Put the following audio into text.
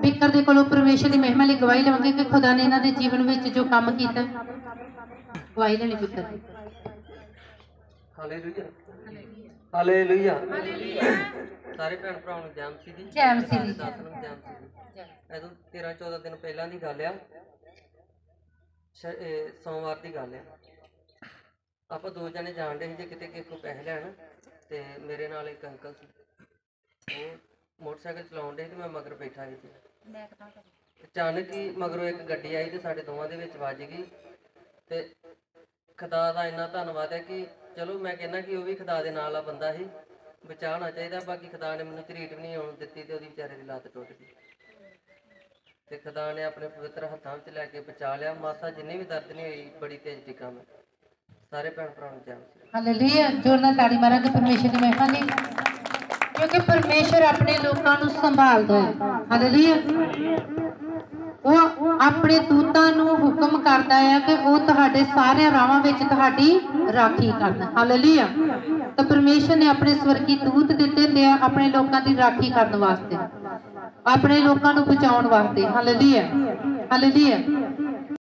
ਬਿਕਰ ਦੇ ਕੋਲੋਂ ਪਰਮੇਸ਼ਰ ਦੀ ਮਹਿਮਾ ਲਈ ਗਵਾਹੀ ਲਵਾਂਗੇ ਕਿ ਖੁਦਾ ਨੇ ਇਹਨਾਂ ਦੇ ਜੀਵਨ ਵਿੱਚ ਜੋ ਕੰਮ ਕੀਤਾ ਗਵਾਹੀ ਲੈਣੀ ਬਿਕਰ। ਹਾਲੇਲੂਇਆ ਹਾਲੇਲੂਇਆ ਸਾਰੇ ਭੈਣ ਭਰਾਵਾਂ ਨੂੰ ਜੈ ਮਸੀਹ ਦੀ। ਜੈ ਮਸੀਹ ਦੀ। ਦਾਸ ਨੂੰ ਦੀ। ਐਦੋਂ 13 14 ਦਿਨ ਪਹਿਲਾਂ ਦੀ ਗੱਲ ਆ। ਸ਼- ਇਹ ਸੋਮਵਾਰ ਦੀ ਗੱਲ ਆ। ਆਪਾਂ ਦੋ ਜਣੇ ਜਾਣਦੇ ਸੀ ਜੇ ਕਿਤੇ ਕਿਸੇ ਕੋਲ ਪੈਸੇ ਲੈਣ ਤੇ ਮੇਰੇ ਨਾਲ ਇੱਕ ਅੰਕਲ ਸੀ। ਉਹ ਮੋਟਰਸਾਈਕਲ ਚਲਾਉਂਦੇ ਸੀ ਤੇ ਮੈਂ ਮਗਰ ਬੈਠਾ ਸੀ ਅਚਾਨਕ ਹੀ ਮਗਰੋਂ ਇੱਕ ਗੱਡੀ ਆਈ ਤੇ ਸਾਡੇ ਦੋਵਾਂ ਦੇ ਵਿੱਚ ਵੱਜ ਗਈ ਤੇ ਖੁਦਾ ਦਾ ਇੰਨਾ ਧੰਨਵਾਦ ਹੈ ਕਿ ਚਲੋ ਮੈਂ ਕਹਿੰਦਾ ਕਿ ਉਹ ਵੀ ਖੁਦਾ ਦੇ ਨਾਲ ਆ ਬੰਦਾ ਸੀ ਬਚਾਉਣਾ ਚਾਹੀਦਾ ਬਾਕੀ ਖੁਦਾ ਨੇ ਮੈਨੂੰ ਝਰੀਟ ਵੀ ਨਹੀਂ ਆਉਣ ਦਿੱਤੀ ਤੇ ਉਹਦੀ ਵਿਚਾਰੇ ਦੀ ਲੱਤ ਟੁੱਟ ਗਈ। ਤੇ ਖੁਦਾ ਨੇ ਆਪਣੇ ਪਵਿੱਤਰ ਹੱਥਾਂ ਵਿੱਚ ਲੈ ਕੇ ਬਚਾ ਲਿਆ ਮਾਸਾ ਜਿੰਨੀ ਵੀ ਦਰਦ ਨਹੀਂ ਹੋਈ ਬੜੀ ਤੇਜ਼ ਟਿਕਾ ਮੈਂ। ਸਾਰੇ ਭੈਣ ਭਰਾਵਾਂ ਨੂੰ ਜਾਣ ਹਾਲੇਲੂਇਆ ਜੋਰ ਨਾਲ ਤਾੜੀ ਮਾਰਾਂਗੇ ਪਰਮੇਸ਼ਰ ਦੀ ਮਹਿਮਾ ਲਈ। ਕਿਉਂਕਿ ਪਰਮੇਸ਼ਰ ਆਪਣੇ ਲੋਕਾਂ ਨੂੰ ਸੰਭਾਲਦਾ ਹੈ। ਹਾਲੇਲੂਇਆ ਉਹ ਆਪਣੇ ਦੂਤਾਂ ਨੂੰ ਹੁਕਮ ਕਰਦਾ ਹੈ ਕਿ ਉਹ ਤੁਹਾਡੇ ਸਾਰੇ ਰਾਵਾਂ ਵਿੱਚ ਤੁਹਾਡੀ ਰਾਖੀ ਕਰਨ। ਹਾਲੇਲੂਇਆ ਤਾਂ ਪਰਮੇਸ਼ਰ ਨੇ ਆਪਣੇ ਸਵਰਗੀ ਦੂਤ ਦਿੱਤੇ ਤੇ ਆਪਣੇ ਲੋਕਾਂ ਦੀ ਰਾਖੀ ਕਰਨ ਵਾਸਤੇ, ਆਪਣੇ ਲੋਕਾਂ ਨੂੰ ਬਚਾਉਣ ਵਾਸਤੇ। Hallelujah hallelujah